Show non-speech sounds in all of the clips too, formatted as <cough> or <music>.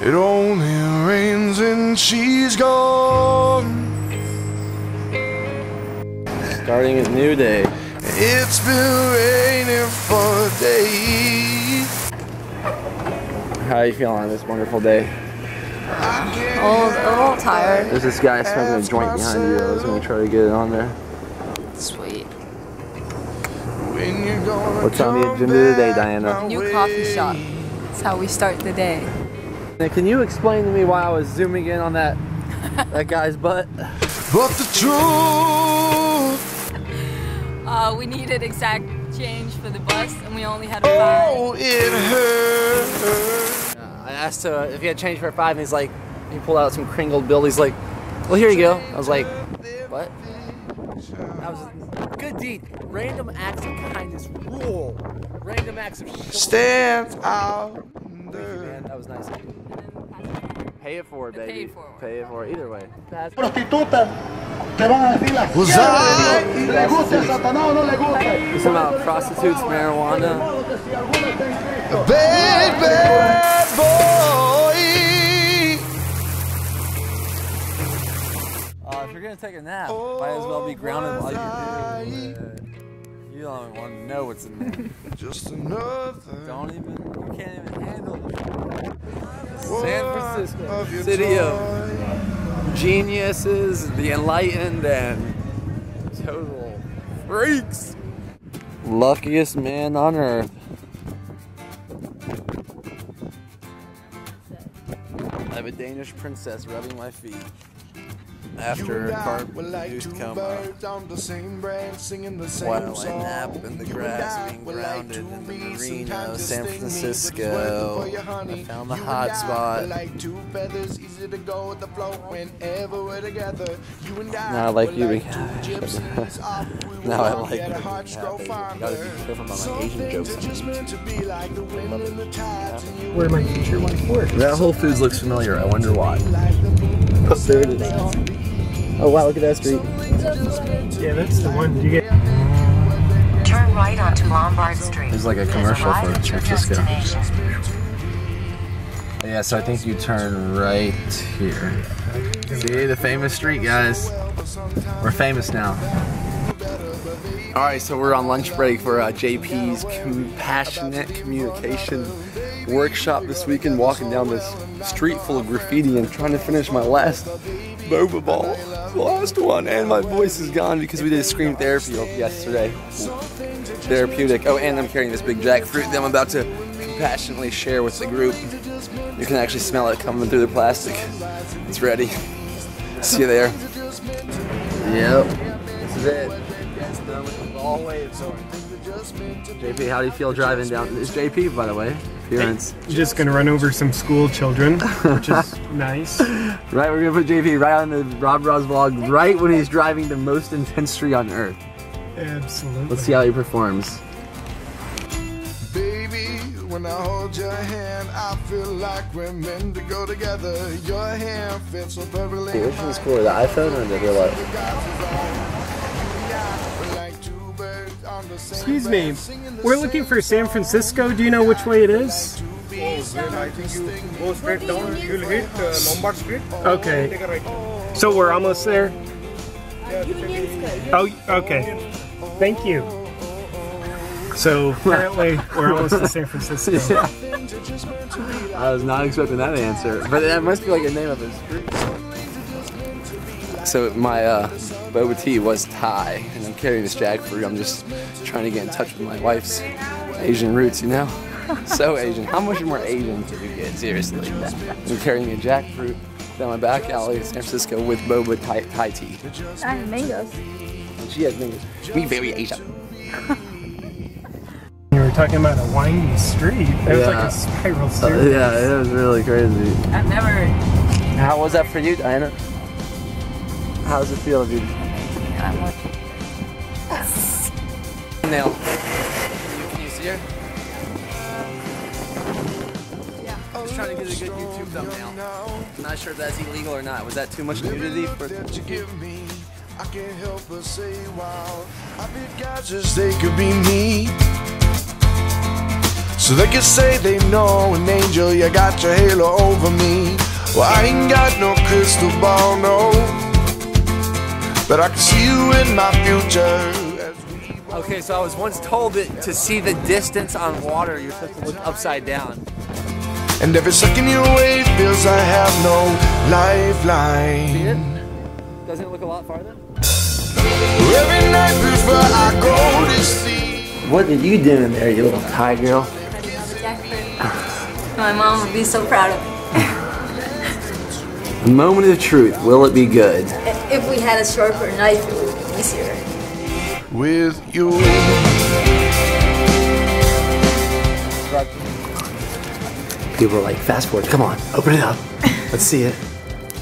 It only rains when she's gone. Starting a new day. It's been raining for days. How are you feeling on this wonderful day? Oh, Old, a little tired. There's this guy smoking a joint behind you. I was gonna try to get it on there. Sweet. When you're gonna What's on the come agenda today, back Diana? New coffee shop. That's how we start the day. Now, can you explain to me why I was zooming in on that that guy's butt? But the truth, Uh, we needed exact change for the bus, and we only had five. oh, it hurts. I asked uh, if he had change for five, and he's like, he pulled out some crinkled bill. He's like, well, here you go. I was like, what? That was a good deed. Random acts of kindness rule. Random acts of chivalry. Stand out. Thank you, man. That was nice. of you. Pay it forward, Pay baby. it forward. Pay it forward. Either way. Pass. prostituta, te van a decir las Was le guste Satanás o no le guste. It's about prostitutes, marijuana. Bad, bad boy. Uh, if you're gonna take a nap, might as well be grounded while you do. You don't even want to know what's in there. <laughs> Just another Don't even. You can't even handle it. San Francisco, of city of geniuses, the enlightened, and total freaks. Luckiest man on earth. I have a Danish princess rubbing my feet after and a I like induced two coma. birds uh, on the same branch, singing the same While I song. nap in the grass, being were like grounded in the bees, marina, sometimes San they sting me, but it's Francisco. worth it for your honey. I found the You hot I spot. like two feathers, easy to go with the flow whenever we're together. You and I Now I like you like gypsies <laughs> off we were Now I like you a being heart happy. grow You gotta be careful about my Some Asian jokes. are just meant to be like the wind and the tides, and you Where my future wife works. That Whole Foods looks familiar. I wonder why. like <laughs> oh, there it is. Oh wow, look at that street. Yeah, that's the one. You get Turn right onto Lombard Street. There's like a commercial for at your San Francisco. Yeah, so I think you turn right here. See the famous street, guys. We're famous now. All right, so we're on lunch break for uh, JP's compassionate communication workshop this weekend. Walking down this street full of graffiti and trying to finish my last boba ball, last one, and my voice is gone because we did a scream therapy yesterday. Therapeutic. Oh, and I'm carrying this big jackfruit that I'm about to compassionately share with the group. You can actually smell it coming through the plastic. It's ready. See you there. Yep. This is it. All waves. JP, how do you feel driving down? It's JP, by the way. Appearance. just gonna run over some school children, which is <laughs> nice. Right, we're gonna put JP right on the RawBrahs vlog, right when he's driving the most intense street on earth. Absolutely. Let's see how he performs. Baby, when I hold your hand, I feel like we're meant to go together. Your hand fits so perfectly. Hey, which one's cooler, the iPhone or the real life? Excuse me. branch, singing the We're looking for San. Francisco. Do you know which way it is? I think you go straight down, you'll hit uh, Lombard Street. Okay. Take a right. So we're almost there. Oh, okay. Thank you. So apparently we're almost to San Francisco. <laughs> I was not expecting that answer, but that must be like a name of a street. So my uh, boba tea was Thai, and I'm carrying this jackfruit. I'm just trying to get in touch with my wife's Asian roots, you know? <laughs> So Asian. How much more Asian could you get? Seriously. I'm carrying a jackfruit down my back alley in San Francisco with boba Thai, Thai tea. I have mangoes. And she has mangoes. Me very Asian. <laughs> You were talking about a windy street. That was like a spiral Uh, <laughs> yeah, it was really crazy. I've never. How was that for you, Diana? How does it feel, dude? I'm like, Nail. Can you see her? yeah. Just trying to get a good YouTube thumbnail. Not sure if that's illegal or not. Was that too much nudity for that you give me. I can't help but say, wow. I bet God just they could be me. So they can say they know an angel, you got your halo over me. Well, I ain't got no crystal ball, no. But I can see you in my future. Okay, so I was once told that to see the distance on water, you're supposed to look upside down. And every second you away feels I have no See lifeline. it? Doesn't it look a lot farther? Every night before I go to sleep. What are you doing there, you little Thai girl? My mom would be so proud of me. <laughs> A moment of truth. Will it be good? If we had a sharper knife, it would be easier. with you. People are like, fast forward. Come on, open it up. <laughs> Let's see it.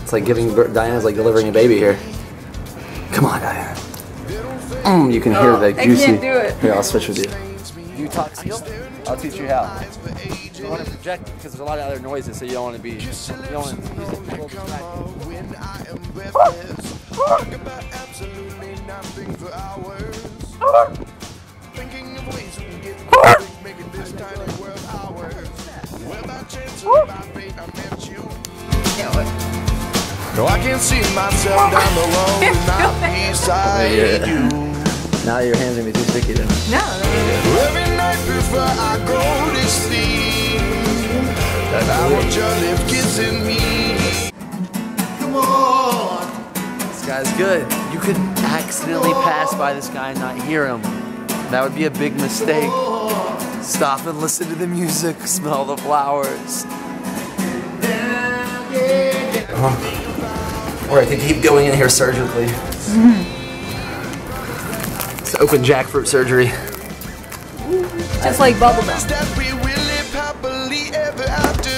It's like giving Diana's like delivering a baby here. Come on, Diana. Mm, you can hear the I juicy. can't do it. Here, I'll switch with you. You talk skill? I'll teach you how. You don't want to project because there's a lot of other noises, so you don't want to be. You don't want to use it a little I talk about absolutely nothing for hours. Thinking of ways we can get through, making this tiny world ours. Well, by chance or by fate, I met you. No, I can see myself down the road, <laughs> not beside you. Now your hands are gonna be too sticky then. No, Every before I go to sleep, and I want your lips kissing me. This guy's good. You could accidentally pass by this guy and not hear him. That would be a big mistake. Stop and listen to the music, <laughs> smell the flowers. Uh-huh. Or I could keep going in here surgically. <laughs> It's open jackfruit surgery. Just like bubblegum. that we will live happily ever after.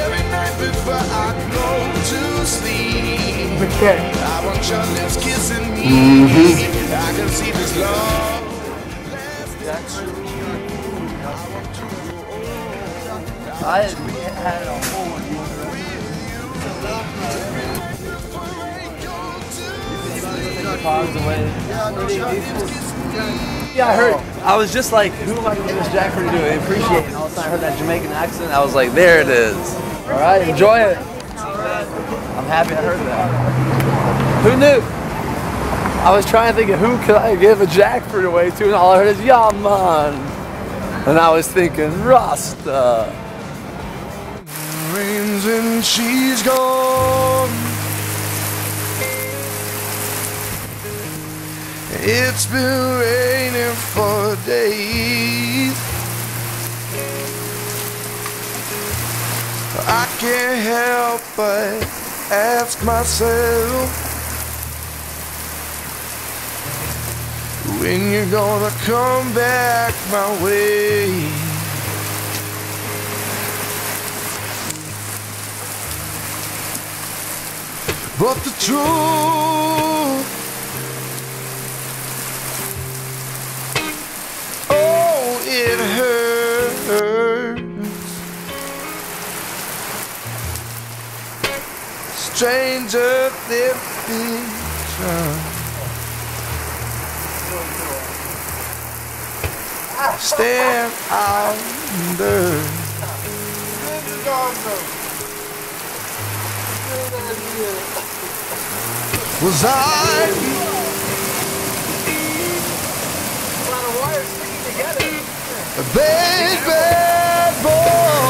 Every night before I go to sleep, love. I had a whole Yeah, I heard. I was just like, who am I going to give this jackfruit to? I appreciate it. And all of a sudden I heard that Jamaican accent. I was like, there it is. All right, enjoy it. I'm happy I heard that. Who knew? I was trying to think of who could I give a jackfruit away to, and all I heard is, yeah, man. And I was thinking, Rasta. Rains and she's gone. It's been raining for days. I can't help but ask myself when you're gonna come back my way. But the truth Stranger than fiction Stand under Was I bad boy?